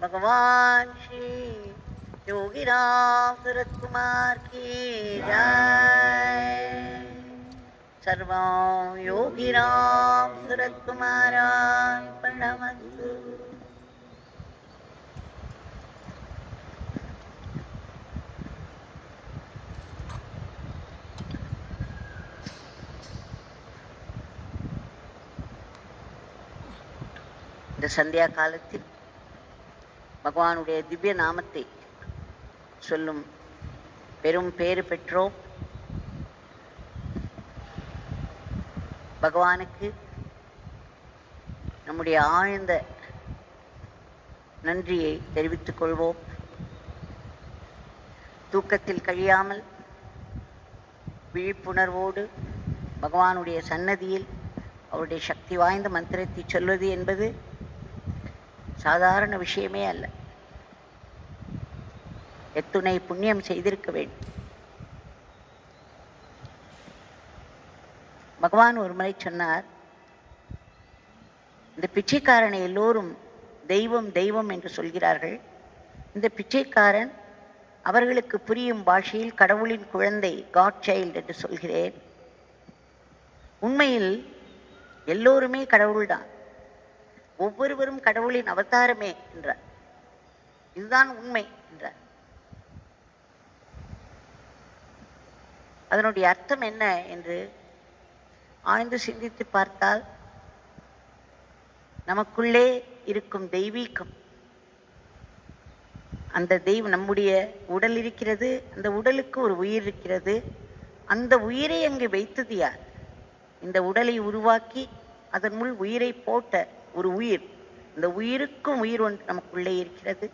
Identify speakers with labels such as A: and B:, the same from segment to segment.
A: भगवान श्री योगी राम सूरज कुमार की जय। सर्व Yogi Ram Suraj Kumar प्रणमस्तु। The Sandhya Kalatik பகவானுடைய திவ்ய நாமத்தை சொல்லும் பெரும் பேறு பெற்றோம். பகவானுக்கு நம்முடைய ஆழ்ந்த நன்றியை தெரிவித்துக் கொள்வோம். தூக்கத்தில் கழியாமல் விழிப்புணர்வோடு பகவானுடைய சன்னதியில் அவருடைய சக்தி வாய்ந்த மந்திரத்தை சொல்வது என்பது சாதாரண விஷயமே அல்ல. எத்துணை புண்ணியம் செய்திருக்க வேண்டும். பகவான் ஒரு முறை சொன்னார் இந்த பிச்சைக்காரனை எல்லோரும் தெய்வம் தெய்வம் என்று சொல்கிறார்கள். இந்த பிச்சைக்காரன் அவர்களுக்கு புரியும் பாஷையில் கடவுளின் குழந்தை காட் சைல்டு என்று சொல்கிறேன். உண்மையில் எல்லோருமே கடவுள்தான். ஒவ்வொருவரும் கடவுளின் அவதாரமே என்றார். இதுதான் உண்மை என்றார். அதனுடைய அர்த்தம் என்ன என்று ஆழ்ந்து சிந்தித்து பார்த்தால் நமக்குள்ளே இருக்கும் தெய்வீகம். அந்த தெய்வம் நம்முடைய உடல் இருக்கிறது அந்த உடலுக்கு ஒரு உயிர் இருக்கிறது. அந்த உயிரை அங்கு வைத்தது யார்? இந்த உடலை உருவாக்கி அதன் முள் உயிரை போட்ட ஒரு உயிர். இந்த உயிருக்கும் உயிர் ஒன்று நமக்குள்ளே இருக்கிறது.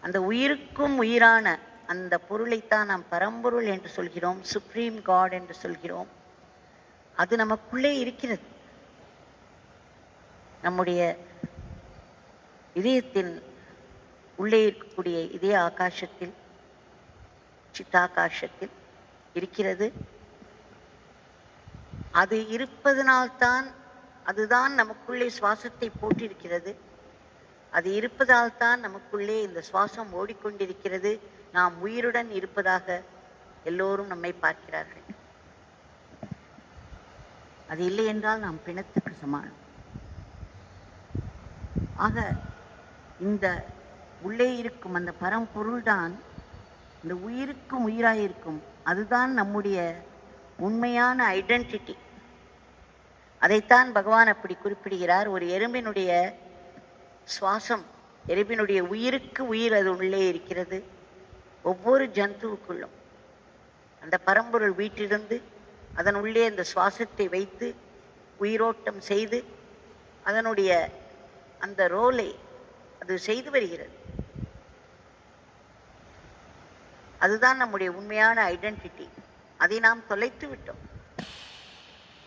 A: அந்த உயிருக்கும் உயிரான அந்த பொருளைத்தான் நாம் பரம்பொருள் என்று சொல்கிறோம் சுப்ரீம் காட் என்று சொல்கிறோம். அது நமக்குள்ளே இருக்கிறது. நம்முடைய இதயத்தின் உள்ளே இருக்கக்கூடிய இதய ஆகாசத்தில் சித்தாகாசத்தில் இருக்கிறது. அது இருப்பதனால்தான் அதுதான் நமக்குள்ளே சுவாசத்தை போட்டிருக்கிறது. அது இருப்பதால் தான் நமக்குள்ளே இந்த சுவாசம் ஓடிக்கொண்டிருக்கிறது. நாம் உயிருடன் இருப்பதாக எல்லோரும் நம்மை பார்க்கிறார்கள். அது இல்லை என்றால் நாம் பிணத்துக்கு சமானம். ஆக இந்த உள்ளே இருக்கும் அந்த பரம்பொருள்தான் இந்த உயிருக்கும் உயிராயிருக்கும். அதுதான் நம்முடைய உண்மையான ஐடென்டிட்டி அதைத்தான் பகவான் அப்படி குறிப்பிடுகிறார். ஒரு எறும்பினுடைய சுவாசம். இறைவனுடைய உயிருக்கு உயிர் அது உள்ளே இருக்கிறது. ஒவ்வொரு ஜந்துவுக்குள்ளும். அந்த பரம்பொருள் வீட்டிலிருந்து அதன் உள்ளே அந்த சுவாசத்தை வைத்து உயிரோட்டம் செய்து அதனுடைய அந்த ரோலை அது செய்து வருகிறது. அதுதான் நம்முடைய உண்மையான ஐடென்டிட்டி. அதை நாம் தொலைத்து விட்டோம்.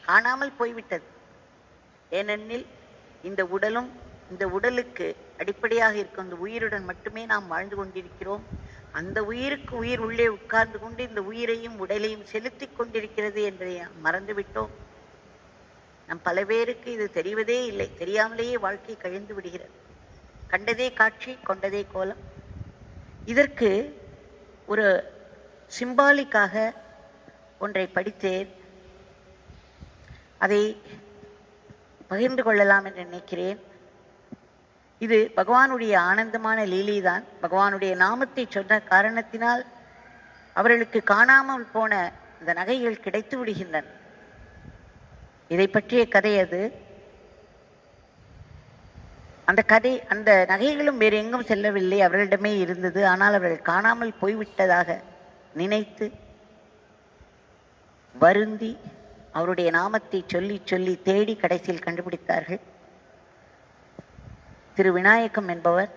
A: காணாமல் போய்விட்டது. ஏனெனில் இந்த உடலும் இந்த உடலுக்கு அடிப்படையாக இருக்கும் இந்த உயிருடன் மட்டுமே நாம் வாழ்ந்து கொண்டிருக்கிறோம். அந்த உயிருக்கு உயிர் உள்ளே உட்கார்ந்து கொண்டு இந்த உயிரையும் உடலையும் செலுத்தி கொண்டிருக்கிறது என்பதை நாம் மறந்துவிட்டோம். நம் பல பேருக்கு இது தெரிவதே இல்லை. தெரியாமலேயே வாழ்க்கை கழிந்து விடுகிறது. கண்டதே காட்சி கொண்டதே கோலம். இதற்கு ஒரு சிம்பாலிக்காக ஒன்றை படித்தேன். அதை பகிர்ந்து கொள்ளலாம் என்று நினைக்கிறேன். இது பகவானுடைய ஆனந்தமான லீலைதான். பகவானுடைய நாமத்தை சொன்ன காரணத்தினால் அவர்களுக்கு காணாமல் போன இந்த நகைகள் கிடைத்து விடுகின்றன. இதை பற்றிய கதை அது. அந்த கதை அந்த நகைகளும் வேறு எங்கும் செல்லவில்லை. அவர்களிடமே இருந்தது. ஆனால் அவர்கள் காணாமல் போய்விட்டதாக நினைத்து வருந்தி அவருடைய நாமத்தை சொல்லி சொல்லி தேடி கடைசியில் கண்டுபிடித்தார்கள். திரு விநாயகம் என்பவர்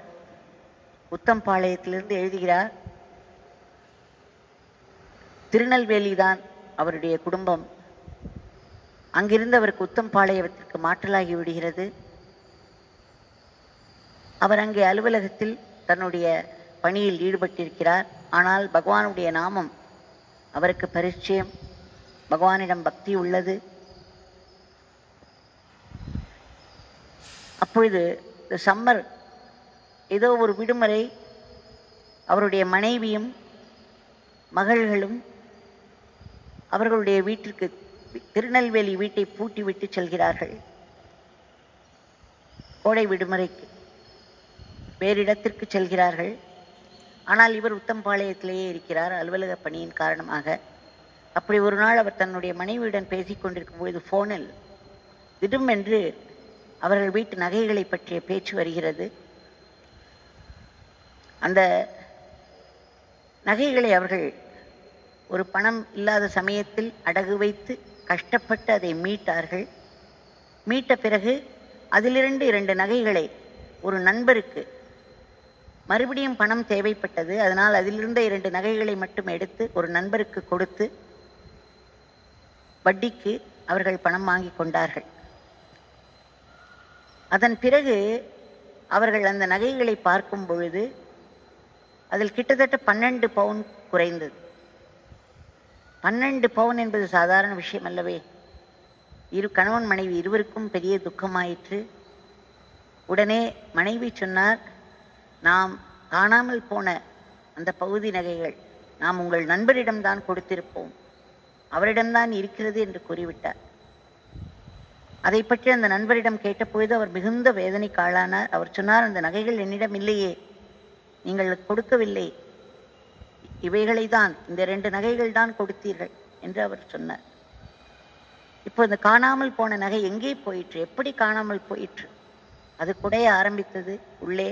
A: உத்தம்பாளையத்திலிருந்து எழுதுகிறார் திருநெல்வேலிதான் அவருடைய குடும்பம். அங்கிருந்து அவருக்கு உத்தம்பாளையத்திற்கு மாற்றலாகி விடுகிறது. அவர் அங்கே அலுவலகத்தில் தன்னுடைய பணியில் ஈடுபட்டிருக்கிறார். ஆனால் பகவானுடைய நாமம் அவருக்கு பரிச்சயம். பகவானிடம் பக்தி உள்ளது. அப்பொழுது இந்த சம்மர் ஏதோ ஒரு விடுமுறை அவருடைய மனைவியும் மகள்களும் அவர்களுடைய வீட்டிற்கு திருநெல்வேலி வீட்டை பூட்டிவிட்டு செல்கிறார்கள். கோடை விடுமுறைக்கு வேறு இடத்திற்கு செல்கிறார்கள். ஆனால் இவர் உத்தம்பாளையத்திலேயே இருக்கிறார். அலுவலக பணியின் காரணமாக அப்படி ஒரு நாள் அவர் தன்னுடைய மனைவியுடன் பேசிக் கொண்டிருக்கும் பொழுது ஃபோனில் திடும் என்று அவர்கள் வீட்டு நகைகளை பற்றிய பேச்சு வருகிறது. அந்த நகைகளை அவர்கள் ஒரு பணம் இல்லாத சமயத்தில் அடகு வைத்து கஷ்டப்பட்டு அதை மீட்டார்கள். மீட்ட பிறகு அதிலிருந்து இரண்டு நகைகளை ஒரு நண்பருக்கு மறுபடியும் பணம் தேவைப்பட்டது. அதனால் அதிலிருந்த இரண்டு நகைகளை மட்டும் எடுத்து ஒரு நண்பருக்கு கொடுத்து வட்டிக்கு அவர்கள் பணம் வாங்கி கொண்டார்கள். அதன் பிறகு அவர்கள் அந்த நகைகளை பார்க்கும் பொழுது அதில் கிட்டத்தட்ட பன்னெண்டு பவுன் குறைந்தது. பன்னெண்டு பவுன் என்பது சாதாரண விஷயம் அல்லவே. இரு கணவன் மனைவி இருவருக்கும் பெரிய துக்கமாயிற்று. உடனே மனைவி சொன்னார் நாம் காணாமல் போன அந்த பகுதி நகைகள் நாம் உங்கள் நண்பரிடம்தான் கொடுத்திருப்போம். அவரிடம்தான் இருக்கிறது என்று கூறிவிட்டார். அதை பற்றி அந்த நண்பரிடம் கேட்டபொழுது அவர் மிகுந்த வேதனைக்கு ஆளானார் அவர் சொன்னார் அந்த நகைகள் என்னிடம் இல்லையே. நீங்கள் கொடுக்கவில்லை. இவைகளை தான் இந்த ரெண்டு நகைகள் தான் கொடுத்தீர்கள் என்று அவர் சொன்னார். இப்போ இந்த காணாமல் போன நகை எங்கே போயிற்று? எப்படி காணாமல் போயிற்று? அது குடைய ஆரம்பித்தது உள்ளே.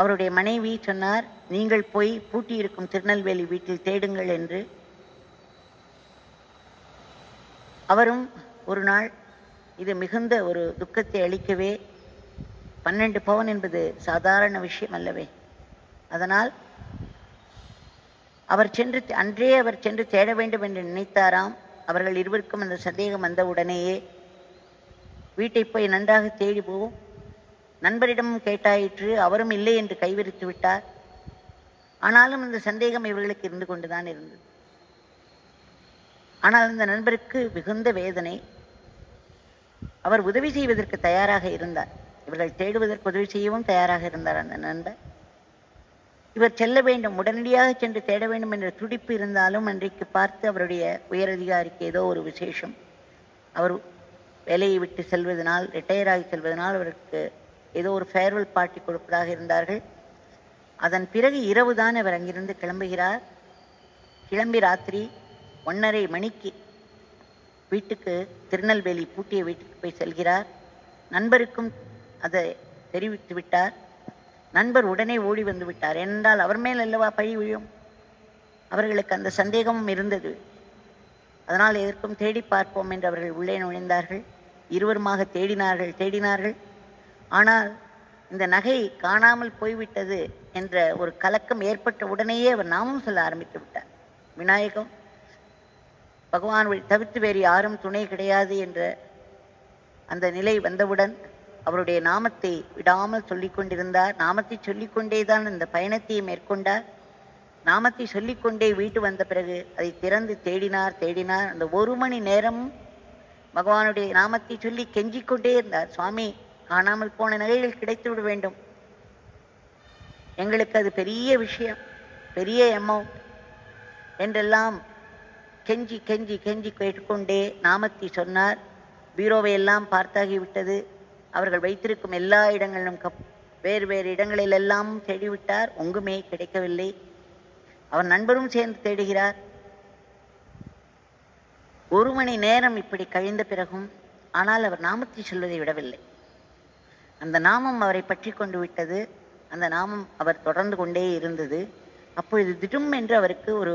A: அவருடைய மனைவி சொன்னார் நீங்கள் போய் பூட்டியிருக்கும் திருநெல்வேலி வீட்டில் தேடுங்கள் என்று. அவரும் ஒரு நாள் இது மிகுந்த ஒரு துக்கத்தை அளிக்கவே பன்னெண்டு பவன் என்பது சாதாரண விஷயம் அல்லவே. அதனால் அவர் சென்று அன்றே அவர் சென்று தேட வேண்டும் என்று நினைத்தாராம். அவர்கள் இருவருக்கும் அந்த சந்தேகம் வந்த உடனேயே வீட்டை போய் நன்றாக தேடி போவோம் நண்பரிடமும் கேட்டாயிற்று அவரும் இல்லை என்று கைவிரித்து விட்டார். ஆனாலும் இந்த சந்தேகம் இவர்களுக்கு இருந்து கொண்டுதான் இருந்தது. ஆனால் அந்த நண்பருக்கு மிகுந்த வேதனை. அவர் உதவி செய்வதற்கு தயாராக இருந்தார். இவர்கள் தேடுவதற்கு உதவி செய்யவும் தயாராக இருந்தார் அந்த நண்பர். இவர் செல்ல வேண்டும் உடனடியாக சென்று தேட வேண்டும் என்ற துடிப்பு இருந்தாலும் அன்றைக்கு பார்த்து அவருடைய உயரதிகாரிக்கு ஏதோ ஒரு விசேஷம். அவர் வேலையை விட்டு செல்வதனால் ரிட்டையர் ஆகி செல்வதனால் அவருக்கு ஏதோ ஒரு ஃபேர்வெல் பார்ட்டி கொடுப்பதாக இருந்தார்கள். அதன் பிறகு இரவு தான் அவர் அங்கிருந்து கிளம்புகிறார். கிளம்பி ராத்திரி ஒன்றரை மணிக்கு வீட்டுக்கு திருநெல்வேலி பூட்டிய வீட்டுக்கு போய் செல்கிறார். நண்பருக்கும் அதை தெரிவித்து விட்டார். நண்பர் உடனே ஓடி வந்து விட்டார். என்றால் அவர் மேல் அல்லவா பழி விழும்? அவர்களுக்கு அந்த சந்தேகமும் இருந்தது. அதனால் எதற்கும் தேடி பார்ப்போம் என்று அவர்கள் உள்ளே நுழைந்தார்கள். இருவருமாக தேடினார்கள் தேடினார்கள். ஆனால் இந்த நகை காணாமல் போய்விட்டது என்ற ஒரு கலக்கம் ஏற்பட்ட உடனேயே அவர் நாமும் சொல்ல ஆரம்பித்து விட்டார். விநாயகம் பகவான் தவிர்த்து வேறு யாரும் துணை கிடையாது என்ற அந்த நிலை வந்தவுடன் அவருடைய நாமத்தை விடாமல் சொல்லிக் கொண்டிருந்தார். நாமத்தை சொல்லிக்கொண்டே தான் அந்த பயணத்தை மேற்கொண்டார். நாமத்தை சொல்லிக்கொண்டே வீட்டு வந்த பிறகு அதை திறந்து தேடினார் தேடினார். அந்த ஒரு மணி நேரம் பகவானுடைய நாமத்தை சொல்லி கெஞ்சிக் கொண்டே இருந்தார். சுவாமி காணாமல் போன நகைகள் கிடைத்து விட வேண்டும். எங்களுக்கு அது பெரிய விஷயம் பெரிய எமௌண்ட் என்றெல்லாம் கெஞ்சி கெஞ்சி கெஞ்சி கேட்டுக்கொண்டே நாமத்தை சொன்னார். பீரோவை எல்லாம் பார்த்தாகிவிட்டது அவர்கள் வைத்திருக்கும் எல்லா இடங்களிலும் கப் வேறு வேறு இடங்களிலெல்லாம் தேடிவிட்டார். ஒங்குமே கிடைக்கவில்லை. அவர் நண்பரும் சேர்ந்து தேடுகிறார். ஒரு மணி நேரம் இப்படி கழிந்த பிறகும் ஆனால் அவர் நாமத்தை சொல்வதை விடவில்லை. அந்த நாமம் அவரை பற்றி கொண்டு விட்டது. அந்த நாமம் அவர் தொடர்ந்து கொண்டே இருந்தது. அப்பொழுது திடும் என்று அவருக்கு ஒரு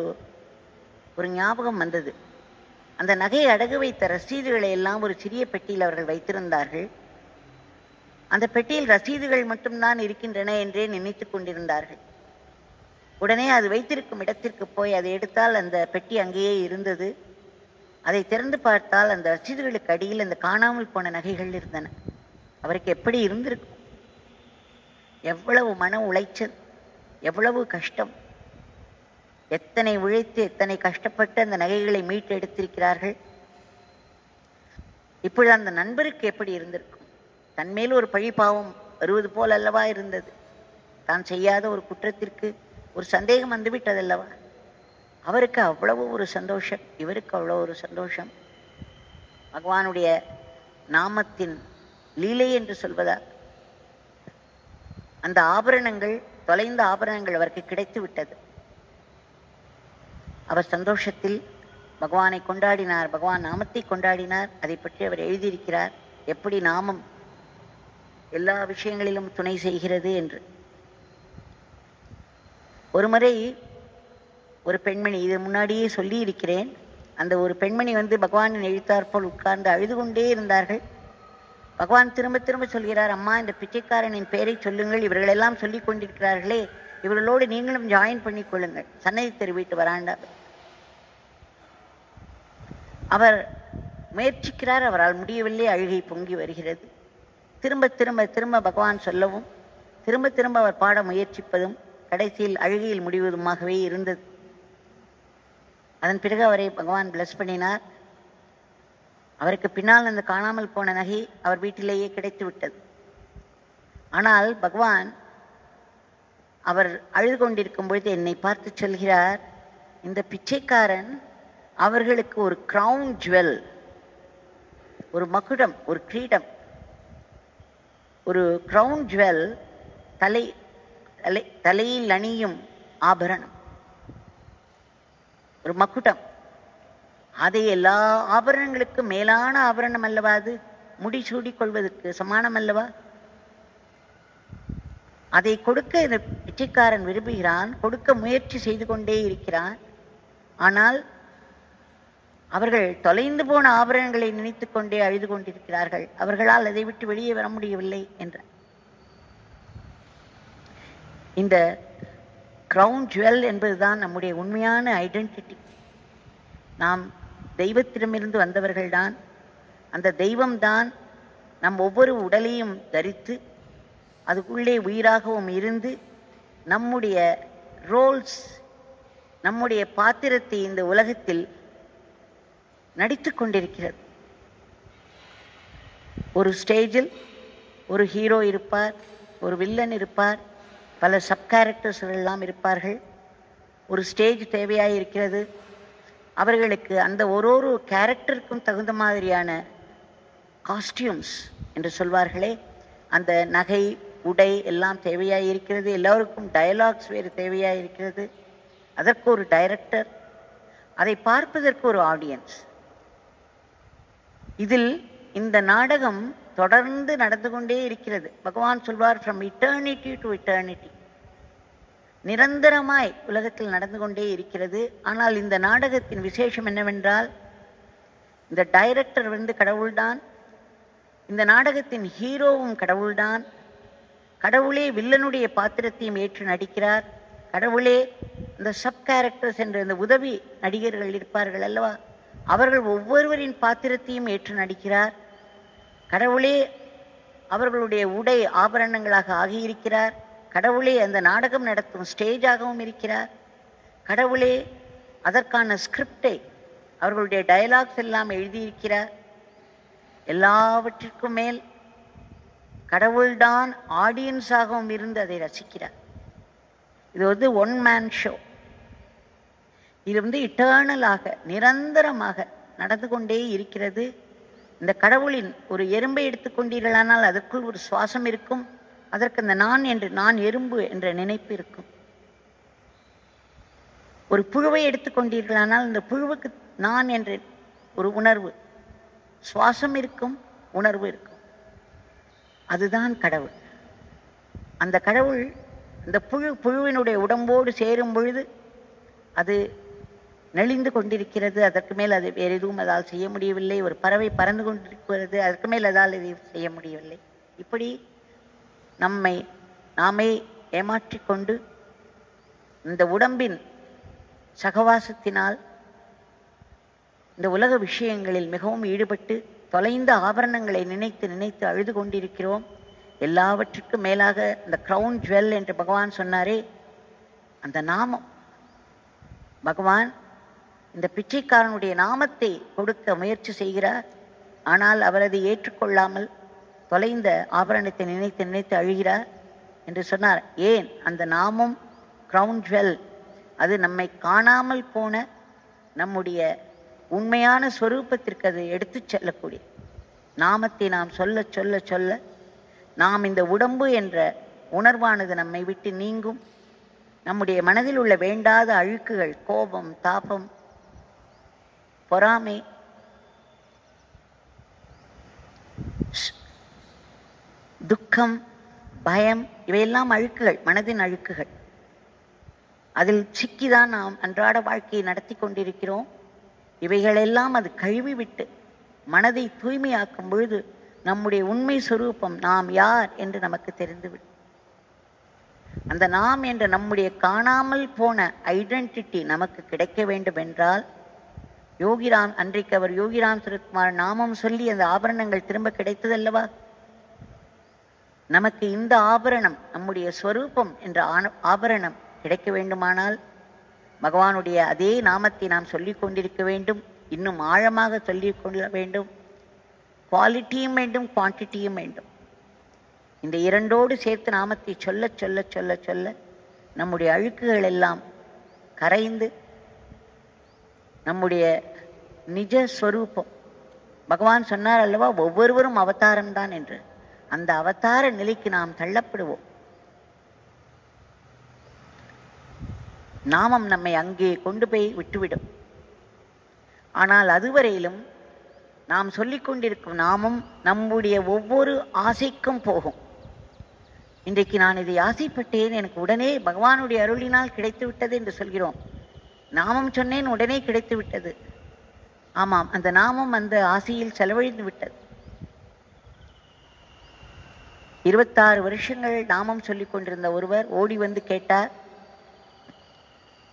A: ஒரு ஞாபகம் வந்தது. அந்த நகையை அடகு வைத்த ரசீதுகளை எல்லாம் ஒரு சிறிய பெட்டியில் அவர்கள் வைத்திருந்தார்கள். அந்த பெட்டியில் ரசீதுகள் மட்டும்தான் இருக்கின்றன என்றே நினைத்துக் கொண்டிருந்தார்கள். உடனே அது வைத்திருக்கும் இடத்திற்கு போய் அதை எடுத்தால் அந்த பெட்டி அங்கேயே இருந்தது. அதை திறந்து பார்த்தால் அந்த ரசீதுகளுக்கு அடியில் அந்த காணாமல் போன நகைகள் இருந்தன. அவருக்கு எப்படி இருந்திருக்கும்? எவ்வளவு மன உளைச்சல் எவ்வளவு கஷ்டம் எத்தனை உழைத்து எத்தனை கஷ்டப்பட்டு அந்த நகைகளை மீட்டு எடுத்திருக்கிறார்கள்? இப்பொழுது அந்த நண்பருக்கு எப்படி இருந்திருக்கும்? தன்மேல் ஒரு பழி பாவம் வருவது போல் அல்லவா இருந்தது? தான் செய்யாத ஒரு குற்றத்திற்கு ஒரு சந்தேகம் வந்துவிட்டதல்லவா? அவருக்கு அவ்வளவு ஒரு சந்தோஷம் இவருக்கு அவ்வளவு ஒரு சந்தோஷம். பகவானுடைய நாமத்தின் லீலை என்று சொல்வதா அந்த ஆபரணங்கள் தொலைந்த ஆபரணங்கள் அவருக்கு கிடைத்து விட்டது அவர் சந்தோஷத்தில் பகவானை கொண்டாடினார் பகவான் நாமத்தை கொண்டாடினார் அதை பற்றி அவர் எழுதியிருக்கிறார். எப்படி நாமம் எல்லா விஷயங்களிலும் துணை செய்கிறது என்று. ஒருமுறை ஒரு பெண்மணி இது முன்னாடியே சொல்லி இருக்கிறேன் அந்த ஒரு பெண்மணி வந்து பகவானின் எழுத்தாற்போல் உட்கார்ந்து அழுது கொண்டே இருந்தார்கள். பகவான் திரும்ப திரும்ப சொல்கிறார் அம்மா இந்த பிச்சைக்காரனின் பெயரை சொல்லுங்கள் இவர்களெல்லாம் சொல்லிக் கொண்டிருக்கிறார்களே இவர்களோடு நீங்களும் ஜாயின் பண்ணி கொள்ளுங்கள் சன்னதி தெரு வீட்டு வராண்டா அவர் முயற்சிக்கிறார் அவரால் முடியவில்லை அழுகை பொங்கி வருகிறது. திரும்ப திரும்ப திரும்ப பகவான் சொல்லவும் திரும்ப திரும்ப அவர் பாட முயற்சிப்பதும் கடைசியில் அழுகையில் முடிவதுமாகவே இருந்தது. அதன் பிறகு அவரை பகவான் பிளஸ் பண்ணினார். அவருக்கு பின்னால் அந்த காணாமல் போன நகை அவர் வீட்டிலேயே கிடைத்து விட்டது ஆனால் பகவான் அவர் அழுது கொண்டிருக்கும் பொழுது என்னை பார்த்து சொல்கிறார் இந்த பிச்சைக்காரன் அவர்களுக்கு ஒரு கிரவுன் ஜுவல் ஒரு மகுடம் ஒரு கிரீடம் ஒரு கிரவுன் ஜுவல் தலை தலை தலையில் அணியும் ஆபரணம். ஒரு மக்குடம் அதை எல்லா ஆபரணங்களுக்கும் மேலான ஆபரணம் அல்லவா அது? முடி சூடிக் கொள்வதற்கு சமானம் அல்லவா? அதை கொடுக்க இந்த பிச்சைக்காரன் விரும்புகிறான் கொடுக்க முயற்சி செய்து கொண்டே இருக்கிறான். ஆனால் அவர்கள் தொலைந்து போன ஆபரணங்களை நினைத்து கொண்டே அழுது கொண்டிருக்கிறார்கள். அவர்களால் அதை விட்டு வெளியே வர முடியவில்லை என்ற. இந்த க்ரௌன் ஜுவல் என்பதுதான் நம்முடைய உண்மையான ஐடென்டிட்டி நாம் தெய்வத்திடமிருந்து வந்தவர்கள்தான். அந்த தெய்வம்தான் நம் ஒவ்வொரு உடலையும் தரித்து அதுக்குள்ளே உயிராகவும் இருந்து நம்முடைய ரோல்ஸ் நம்முடைய பாத்திரத்தை இந்த உலகத்தில் நடித்து கொண்டிருக்கிறது. ஒரு ஸ்டேஜில் ஒரு ஹீரோ இருப்பார் ஒரு வில்லன் இருப்பார் பல சப் கேரக்டர்ஸ் எல்லாம் இருப்பார்கள். ஒரு ஸ்டேஜ் தேவையாக இருக்கிறது. அவர்களுக்கு அந்த ஒரு ஒரு கேரக்டருக்கும் தகுந்த மாதிரியான காஸ்டியூம்ஸ் என்று சொல்வார்களே. அந்த நகை உடை எல்லாம் தேவையாக இருக்கிறது எல்லோருக்கும் டயலாக்ஸ் வேறு தேவையாக இருக்கிறது அதற்கு ஒரு டைரக்டர் அதை பார்ப்பதற்கு ஒரு ஆடியன்ஸ் இதில் இந்த நாடகம் தொடர்ந்து நடந்து கொண்டே இருக்கிறது. பகவான் சொல்வார் ஃப்ரம் இட்டர்னிட்டி டு இட்டர்னிட்டி நிரந்தரமாய் உலகத்தில் நடந்து கொண்டே இருக்கிறது. ஆனால் இந்த நாடகத்தின் விசேஷம் என்னவென்றால் இந்த டைரக்டர் வந்து கடவுள்தான். இந்த நாடகத்தின் ஹீரோவும் கடவுள்தான். கடவுளே வில்லனுடைய பாத்திரத்தையும் ஏற்று நடிக்கிறார். கடவுளே இந்த சப் கேரக்டர்ஸ் என்ற இந்த உதவி நடிகர்கள் இருப்பார்கள் அல்லவா? அவர்கள் ஒவ்வொருவரின் பாத்திரத்தையும் ஏற்று நடிக்கிறார். கடவுளே அவர்களுடைய உடை ஆபரணங்களாக ஆகியிருக்கிறார். கடவுளே அந்த நாடகம் நடத்தும் ஸ்டேஜாகவும் இருக்கிறார். கடவுளே அதற்கான ஸ்கிரிப்டை அவர்களுடைய டயலாக்ஸ் எல்லாம் எழுதியிருக்கிறார். எல்லாவற்றிற்கும் மேல் கடவுள்தான் ஆடியன்ஸாகவும் இருந்து அதை ரசிக்கிறார். இது வந்து ஒன் மேன் ஷோ இது வந்து இட்டர்னலாக நிரந்தரமாக நடந்து கொண்டே இருக்கிறது. இந்த கடவுளின் ஒரு எறும்பை எடுத்துக்கொண்டீர்களானால் அதற்குள் ஒரு சுவாசம் இருக்கும். அதற்கு இந்த நான் என்று நான் எறும்பு என்ற நினைப்பு இருக்கும். ஒரு புழுவை எடுத்துக்கொண்டீர்களானால் இந்த புழுவுக்கு நான் என்ற ஒரு உணர்வு சுவாசம் இருக்கும் உணர்வு இருக்கும். அதுதான் கடவுள். அந்த கடவுள் இந்த புழு புழுவினுடைய உடம்போடு சேரும் பொழுது அது நெளிந்து கொண்டிருக்கிறது. அதற்கு மேல் அது வேறு எதுவும் அதால் செய்ய முடியவில்லை. ஒரு பறவை பறந்து கொண்டிருக்கிறது. அதற்கு மேல் அதால் எதையும் செய்ய முடியவில்லை. இப்படி நம்மை நாமே ஏமாற்றிக்கொண்டு இந்த உடம்பின் சகவாசத்தினால் இந்த உலக விஷயங்களில் மிகவும் ஈடுபட்டு தொலைந்த ஆபரணங்களை நினைத்து நினைத்து அழுது கொண்டிருக்கிறோம். எல்லாவற்றுக்கும் மேலாக இந்த க்ரௌன் ஜுவல் என்று பகவான் சொன்னாரே அந்த நாமம். பகவான் இந்த பிச்சைக்காரனுடைய நாமத்தை கொடுக்க முயற்சி செய்கிறார். ஆனால் அவர் அதை ஏற்றுக்கொள்ளாமல் தொலைந்த ஆபரணத்தை நினைத்து நினைத்து அழுகிறார் என்று சொன்னார். ஏன்? அந்த நாமம் க்ரௌன் ஜுவல் அது நம்மை காணாமல் போன நம்முடைய உண்மையான ஸ்வரூபத்திற்கு அது எடுத்துச் செல்லக்கூடிய நாமத்தை நாம் சொல்ல சொல்ல சொல்ல நாம் இந்த உடம்பு என்ற உணர்வானது நம்மை விட்டு நீங்கும். நம்முடைய மனதில் உள்ள வேண்டாத அழுக்குகள் கோபம் தாபம் பொறாமை துக்கம் பயம் இவையெல்லாம் அழுக்குகள் மனதின் அழுக்குகள். அதில் சிக்கிதான் நாம் அன்றாட வாழ்க்கையை நடத்தி கொண்டிருக்கிறோம். இவைகளெல்லாம் அது கழுவி விட்டு மனதை தூய்மையாக்கும் பொழுது நம்முடைய உண்மை சுரூபம் நாம் யார் என்று நமக்கு தெரிந்துவிடும். அந்த நாம் என்ற நம்முடைய காணாமல் போன ஐடென்டிட்டி நமக்கு கிடைக்க வேண்டும் என்றால் யோகிராம் அன்றைக்கு அவர் யோகிராம் சுரத்குமார் நாமம் சொல்லி அந்த ஆபரணங்கள் திரும்ப கிடைத்ததல்லவா? நமக்கு இந்த ஆபரணம் நம்முடைய ஸ்வரூபம் என்ற ஆபரணம் கிடைக்க வேண்டுமானால் பகவானுடைய அதே நாமத்தை நாம் சொல்லிக் கொண்டிருக்க வேண்டும். இன்னும் ஆழமாக சொல்லிக் கொள்ள வேண்டும். குவாலிட்டியும் வேண்டும் குவான்டிட்டியும் வேண்டும். இந்த இரண்டோடு சேர்த்து நாமத்தை சொல்ல சொல்ல சொல்ல சொல்ல நம்முடைய அழுக்குகள் எல்லாம் கரைந்து நம்முடைய நிஜ ஸ்வரூபம் பகவான் சொன்னார் அல்லவா ஒவ்வொருவரும் அவதாரம்தான் என்று. அந்த அவதார நிலைக்கு நாம் தள்ளப்படுவோம். நாமம் நம்மை அங்கே கொண்டு போய் விட்டுவிடும். ஆனால் அதுவரையிலும் நாம் சொல்லிக்கொண்டிருக்கும் நாமம் நம்முடைய ஒவ்வொரு ஆசைக்கும் போகும். இன்றைக்கு நான் இதை ஆசைப்பட்டேன் எனக்கு உடனே பகவானுடைய அருளினால் கிடைத்து விட்டது என்று சொல்கிறோம். நாமம் சொன்னேன் உடனே கிடைத்து விட்டது ஆமாம் அந்த நாமம் அந்த ஆசையில் செலவழிந்து விட்டது. இருபத்தாறு வருஷங்கள் நாமம் சொல்லிக் கொண்டிருந்த ஒருவர் ஓடி வந்து கேட்டார்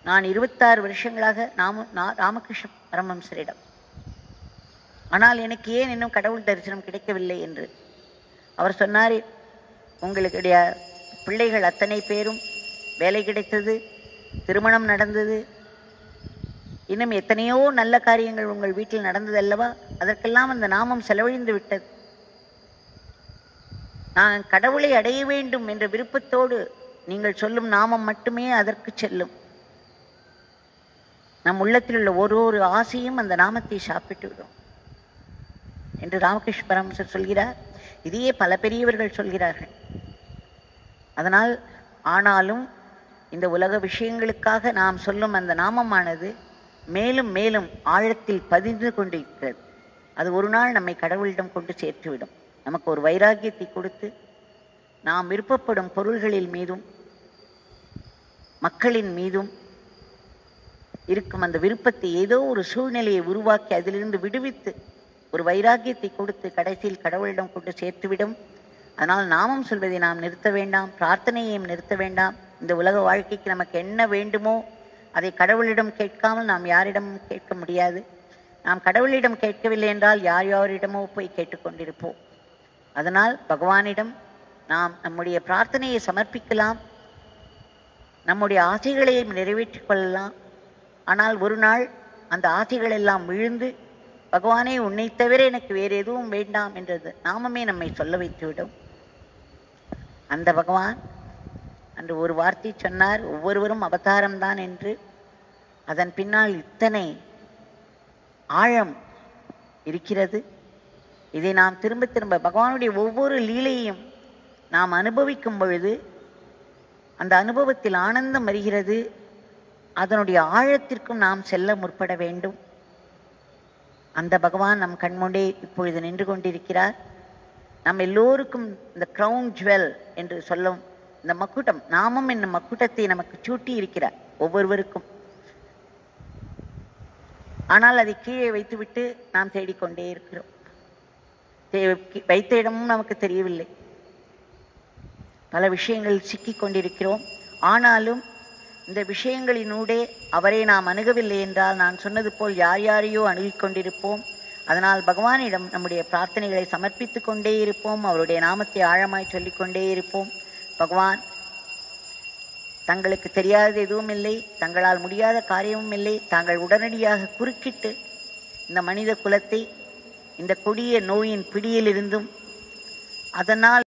A: நான் இருபத்தாறு வருஷங்களாக நாம நான் ராமகிருஷ்ண பரமஹம்சரிடம். ஆனால் எனக்கு ஏன் இன்னும் கடவுள் தரிசனம் கிடைக்கவில்லை என்று? அவர் சொன்னார் உங்களுடைய பிள்ளைகள் அத்தனை பேரும் வேலை கிடைத்தது திருமணம் நடந்தது இன்னும் எத்தனையோ நல்ல காரியங்கள் உங்கள் வீட்டில் நடந்தது அல்லவா அதற்கெல்லாம் அந்த நாமம் செலவழிந்து விட்டது. நான் கடவுளை அடைய வேண்டும் என்ற விருப்பத்தோடு நீங்கள் சொல்லும் நாமம் மட்டுமே அதற்கு செல்லும். நம் உள்ளத்தில் உள்ள ஒரு ஒரு ஆசையும் அந்த நாமத்தை சாப்பிட்டு விடும். என்று ராமகிருஷ்ண பரமசர் சொல்கிறார். இதையே பல பெரியவர்கள் சொல்கிறார்கள். அதனால் ஆனாலும் இந்த உலக விஷயங்களுக்காக நாம் சொல்லும் அந்த நாமமானது மேலும் மேலும் ஆழத்தில் பதிந்து கொண்டிருக்கிறது. அது ஒரு நாள் நம்மை கடவுளிடம் கொண்டு சேர்த்துவிடும். நமக்கு ஒரு வைராக்கியத்தை கொடுத்து நாம் விருப்பப்படும் பொருள்களில் மீதும் மக்களின் மீதும் இருக்கும் அந்த விருப்பத்தை ஏதோ ஒரு சூழ்நிலையை உருவாக்கி அதிலிருந்து விடுவித்து ஒரு வைராக்கியத்தை கொடுத்து கடைசியில் கடவுளிடம் கொண்டு சேர்த்துவிடும். அதனால் நாமும் சொல்வதை நாம் நிறுத்த வேண்டாம் பிரார்த்தனையையும் நிறுத்த வேண்டாம். இந்த உலக வாழ்க்கைக்கு நமக்கு என்ன வேண்டுமோ அதை கடவுளிடம் கேட்காமல் நாம் யாரிடமும் கேட்க முடியாது. நாம் கடவுளிடம் கேட்கவில்லை என்றால் யார் யாரிடமோ போய் கேட்டுக்கொண்டிருப்போம். அதனால் பகவானிடம் நாம் நம்முடைய பிரார்த்தனையை சமர்ப்பிக்கலாம். நம்முடைய ஆசைகளையும் நிறைவேற்றிக் கொள்ளலாம். ஆனால் ஒரு நாள் அந்த ஆசைகள் எல்லாம் விழுந்து பகவானே உன்னை தவிர எனக்கு வேறு எதுவும் வேண்டாம் என்றது நாமமே நம்மை சொல்ல வைத்துவிடும். அந்த பகவான் அன்று ஒரு வார்த்தை சொன்னார் ஒவ்வொருவரும் அவதாரம்தான் என்று. அதன் பின்னால் இத்தனை ஆழம் இருக்கிறது. இதை நாம் திரும்ப திரும்ப பகவானுடைய ஒவ்வொரு லீலையையும் நாம் அனுபவிக்கும் பொழுது அந்த அனுபவத்தில் ஆனந்தம் வருகிறது. அதனுடைய ஆழத்திற்கும் நாம் செல்ல முற்பட வேண்டும். அந்த பகவான் நம் கண்முண்டே இப்பொழுது நின்று கொண்டிருக்கிறார். நம் எல்லோருக்கும் இந்த க்ரௌன் ஜுவல் என்று சொல்லும் இந்த மக்குட்டம் நாமம் என்னும் மக்குட்டத்தை நமக்கு சூட்டி இருக்கிறார் ஒவ்வொருவருக்கும். ஆனால் அதை கீழே வைத்துவிட்டு நாம் தேடிக்கொண்டே இருக்கிறோம். தே- வைத்த இடமும் நமக்கு தெரியவில்லை. பல விஷயங்களில் சிக்கிக் கொண்டிருக்கிறோம் ஆனாலும் இந்த விஷயங்களினூடே அவரை நாம் அணுகவில்லை என்றால் நான் சொன்னது போல் யார் யாரையோ அணுகிக் கொண்டிருப்போம். அதனால் பகவானிடம் நம்முடைய பிரார்த்தனைகளை சமர்ப்பித்துக் கொண்டே இருப்போம். அவருடைய நாமத்தை ஆழமாய் சொல்லிக் கொண்டே இருப்போம். பகவான் தங்களுக்கு தெரியாதது எதுவும் இல்லை. தங்களால் முடியாத காரியமும் இல்லை. தாங்கள் உடனடியாக குறுக்கிட்டு இந்த மனித குலத்தை இந்த கொடிய நோயின் பிடியிலிருந்தும் அதனால்